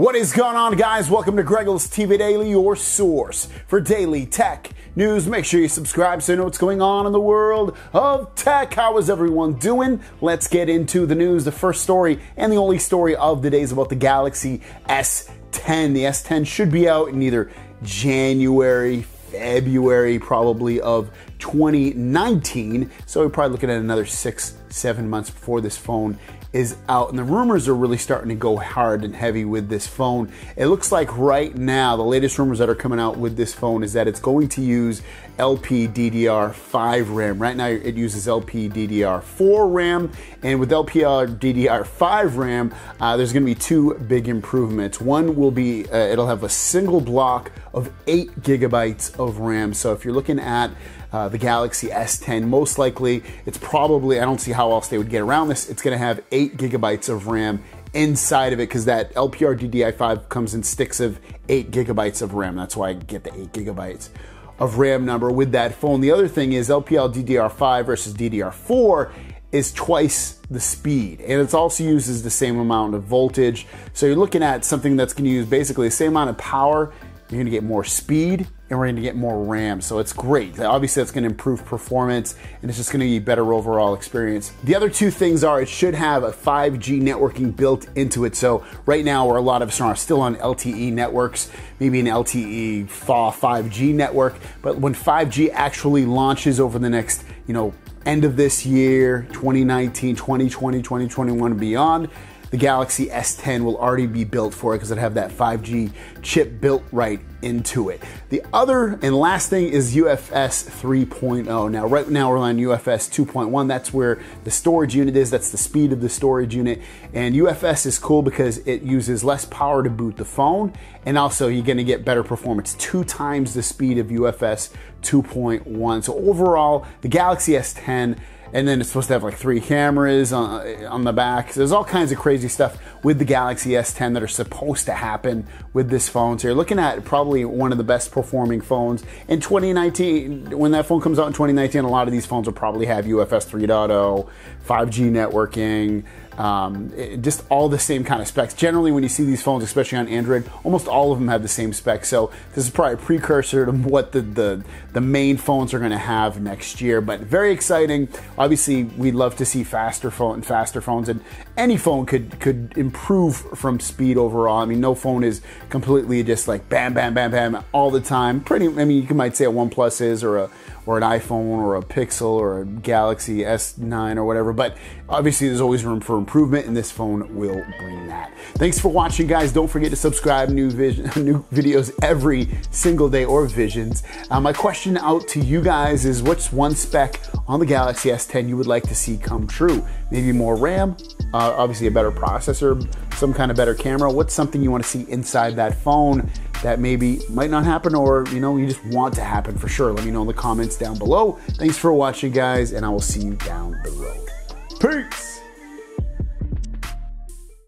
What is going on, guys? Welcome to Greggles TV Daily, your source for daily tech news. Make sure you subscribe so you know what's going on in the world of tech. How is everyone doing? Let's get into the news. The first story and the only story of the day is about the Galaxy S10. The S10 should be out in either January, February, probably of 2019. So we're probably looking at another six, seven months before this phone is out and the rumors are really starting to go hard and heavy with this phone. It looks like right now the latest rumors that are coming out with this phone is that it's going to use LPDDR5 RAM. Right now it uses LPDDR4 RAM and with LPDDR5 RAM uh, there's going to be two big improvements. One will be uh, it'll have a single block of 8 gigabytes of RAM. So if you're looking at uh, the Galaxy S10. Most likely, it's probably, I don't see how else they would get around this. It's going to have 8 gigabytes of RAM inside of it because that LPDDR5 comes in sticks of 8 gigabytes of RAM. That's why I get the 8 gigabytes of RAM number with that phone. The other thing is LPDDR5 versus DDR4 is twice the speed and it also uses the same amount of voltage. So you're looking at something that's going to use basically the same amount of power you're gonna get more speed and we're gonna get more RAM. So it's great. Obviously, that's gonna improve performance and it's just gonna be a better overall experience. The other two things are it should have a 5G networking built into it. So right now, where a lot of us are still on LTE networks, maybe an LTE FA 5G network, but when 5G actually launches over the next, you know, end of this year, 2019, 2020, 2021, and beyond, the Galaxy S10 will already be built for it because it have that 5G chip built right into it. The other and last thing is UFS 3.0. Now, right now we're on UFS 2.1. That's where the storage unit is. That's the speed of the storage unit. And UFS is cool because it uses less power to boot the phone. And also you're going to get better performance, two times the speed of UFS 2.1. So overall, the Galaxy S10 and then it's supposed to have like three cameras on, uh, on the back. So there's all kinds of crazy stuff with the Galaxy S10 that are supposed to happen with this phone. So you're looking at probably one of the best performing phones in 2019. When that phone comes out in 2019, a lot of these phones will probably have UFS 3.0, 5G networking, um, it, just all the same kind of specs. Generally, when you see these phones, especially on Android, almost all of them have the same specs. So this is probably a precursor to what the the, the main phones are going to have next year. But very exciting. Obviously, we'd love to see faster phone and faster phones, and any phone could could improve from speed overall. I mean, no phone is completely just like bam, bam, bam, bam all the time. Pretty. I mean, you might say a OnePlus is or a or an iPhone or a Pixel or a Galaxy S9 or whatever. But obviously, there's always room for improvement, and this phone will bring that. Thanks for watching, guys. Don't forget to subscribe. New vision, new videos every single day or visions. Uh, my question out to you guys is: What's one spec on the Galaxy S10 you would like to see come true? Maybe more RAM, uh, obviously a better processor, some kind of better camera. What's something you want to see inside that phone? That maybe might not happen or you know you just want to happen for sure. Let me know in the comments down below. Thanks for watching guys and i will see you down the road. Peace